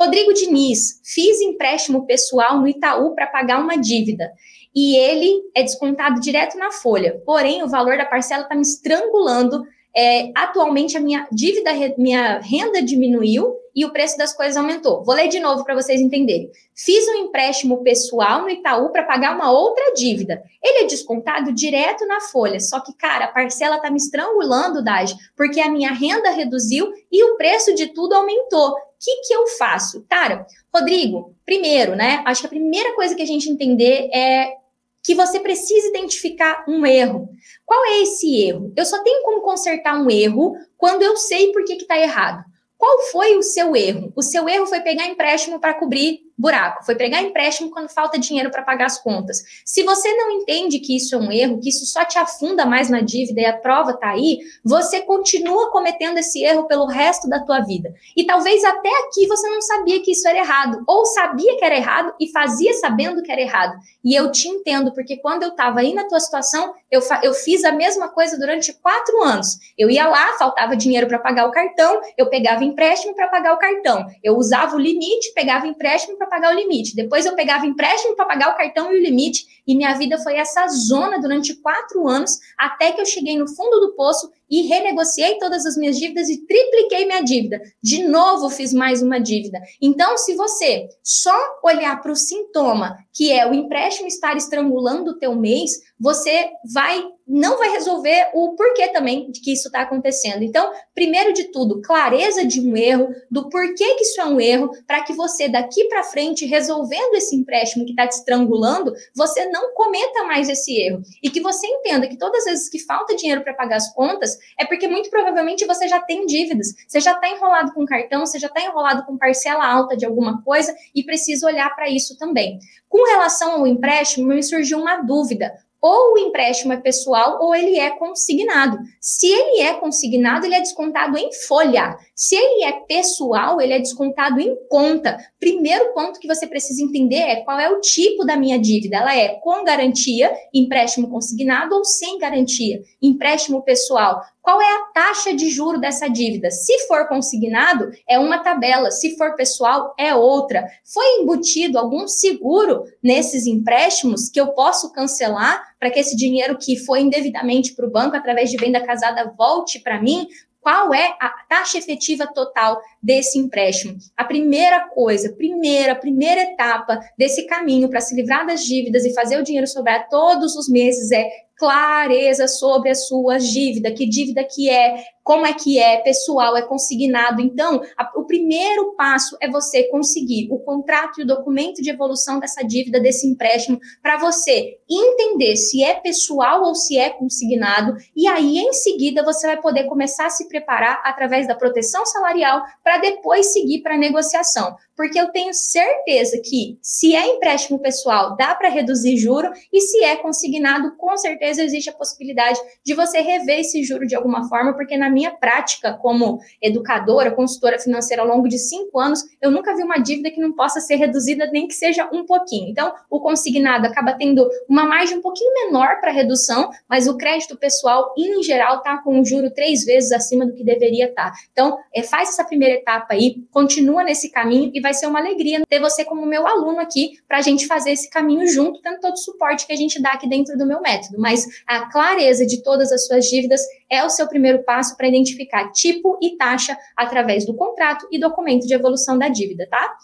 Rodrigo Diniz, fiz empréstimo pessoal no Itaú para pagar uma dívida e ele é descontado direto na folha. Porém, o valor da parcela está me estrangulando. É, atualmente, a minha dívida, minha renda diminuiu e o preço das coisas aumentou. Vou ler de novo para vocês entenderem. Fiz um empréstimo pessoal no Itaú para pagar uma outra dívida. Ele é descontado direto na folha, só que, cara, a parcela está me estrangulando, Daj, porque a minha renda reduziu e o preço de tudo aumentou. Que, que eu faço? Cara, Rodrigo, primeiro, né? Acho que a primeira coisa que a gente entender é que você precisa identificar um erro. Qual é esse erro? Eu só tenho como consertar um erro quando eu sei por que está errado. Qual foi o seu erro? O seu erro foi pegar empréstimo para cobrir buraco, foi pegar empréstimo quando falta dinheiro para pagar as contas. Se você não entende que isso é um erro, que isso só te afunda mais na dívida e a prova está aí, você continua cometendo esse erro pelo resto da tua vida. E talvez até aqui você não sabia que isso era errado, ou sabia que era errado e fazia sabendo que era errado. E eu te entendo, porque quando eu estava aí na tua situação, eu, eu fiz a mesma coisa durante quatro anos. Eu ia lá, faltava dinheiro para pagar o cartão, eu pegava empréstimo para pagar o cartão. Eu usava o limite, pegava empréstimo para pagar o limite. Depois eu pegava empréstimo para pagar o cartão e o limite. E minha vida foi essa zona durante quatro anos, até que eu cheguei no fundo do poço e renegociei todas as minhas dívidas e tripliquei minha dívida. De novo fiz mais uma dívida. Então, se você só olhar para o sintoma, que é o empréstimo estar estrangulando o teu mês, você vai não vai resolver o porquê também de que isso está acontecendo. Então, primeiro de tudo, clareza de um erro, do porquê que isso é um erro, para que você daqui para frente, resolvendo esse empréstimo que está te estrangulando, você não cometa mais esse erro. E que você entenda que todas as vezes que falta dinheiro para pagar as contas, é porque muito provavelmente você já tem dívidas, você já está enrolado com cartão, você já está enrolado com parcela alta de alguma coisa e precisa olhar para isso também. Com relação ao empréstimo, me surgiu uma dúvida ou o empréstimo é pessoal ou ele é consignado. Se ele é consignado, ele é descontado em folha. Se ele é pessoal, ele é descontado em conta. Primeiro ponto que você precisa entender é qual é o tipo da minha dívida. Ela é com garantia, empréstimo consignado ou sem garantia, empréstimo pessoal. Qual é a taxa de juro dessa dívida? Se for consignado, é uma tabela, se for pessoal, é outra. Foi embutido algum seguro nesses empréstimos que eu posso cancelar para que esse dinheiro que foi indevidamente para o banco através de venda casada volte para mim? Qual é a taxa efetiva total desse empréstimo? A primeira coisa, primeira, primeira etapa desse caminho para se livrar das dívidas e fazer o dinheiro sobrar todos os meses é clareza sobre as suas dívidas, que dívida que é, como é que é, pessoal, é consignado. Então, a, o primeiro passo é você conseguir o contrato e o documento de evolução dessa dívida, desse empréstimo, para você entender se é pessoal ou se é consignado, e aí, em seguida, você vai poder começar a se preparar através da proteção salarial para depois seguir para a negociação. Porque eu tenho certeza que, se é empréstimo pessoal, dá para reduzir juro, e se é consignado, com certeza existe a possibilidade de você rever esse juro de alguma forma, porque na minha prática como educadora, consultora financeira ao longo de cinco anos, eu nunca vi uma dívida que não possa ser reduzida, nem que seja um pouquinho. Então, o consignado acaba tendo uma margem um pouquinho menor para redução, mas o crédito pessoal, em geral, está com um juro três vezes acima do que deveria estar. Tá. Então, é, faz essa primeira etapa aí, continua nesse caminho e vai ser uma alegria ter você como meu aluno aqui para a gente fazer esse caminho junto, tendo todo o suporte que a gente dá aqui dentro do meu método. Mas a clareza de todas as suas dívidas é o seu primeiro passo para identificar tipo e taxa através do contrato e documento de evolução da dívida, tá?